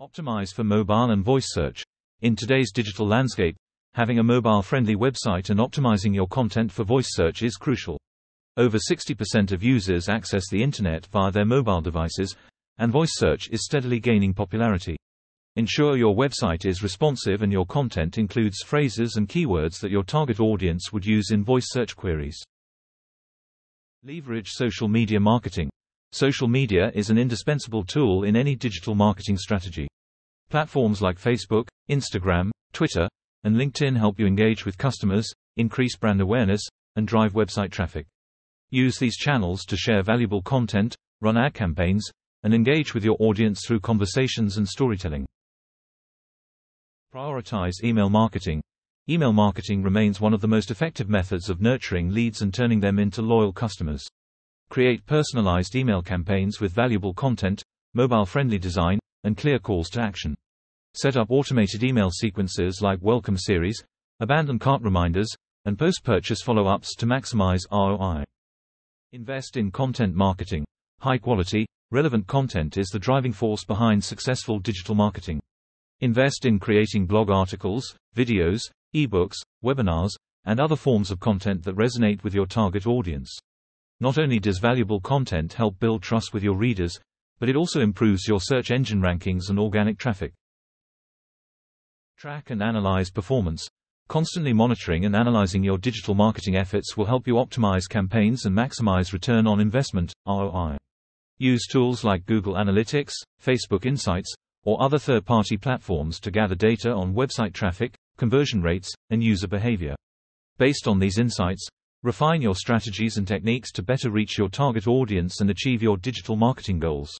Optimize for mobile and voice search. In today's digital landscape, having a mobile-friendly website and optimizing your content for voice search is crucial. Over 60% of users access the internet via their mobile devices, and voice search is steadily gaining popularity. Ensure your website is responsive and your content includes phrases and keywords that your target audience would use in voice search queries. Leverage social media marketing. Social media is an indispensable tool in any digital marketing strategy. Platforms like Facebook, Instagram, Twitter, and LinkedIn help you engage with customers, increase brand awareness, and drive website traffic. Use these channels to share valuable content, run ad campaigns, and engage with your audience through conversations and storytelling. Prioritize email marketing. Email marketing remains one of the most effective methods of nurturing leads and turning them into loyal customers. Create personalized email campaigns with valuable content, mobile-friendly design, and clear calls to action. Set up automated email sequences like welcome series, abandon cart reminders, and post-purchase follow-ups to maximize ROI. Invest in content marketing. High quality, relevant content is the driving force behind successful digital marketing. Invest in creating blog articles, videos, ebooks, webinars, and other forms of content that resonate with your target audience. Not only does valuable content help build trust with your readers, but it also improves your search engine rankings and organic traffic. Track and analyze performance. Constantly monitoring and analyzing your digital marketing efforts will help you optimize campaigns and maximize return on investment, ROI. Use tools like Google Analytics, Facebook Insights, or other third-party platforms to gather data on website traffic, conversion rates, and user behavior. Based on these insights, Refine your strategies and techniques to better reach your target audience and achieve your digital marketing goals.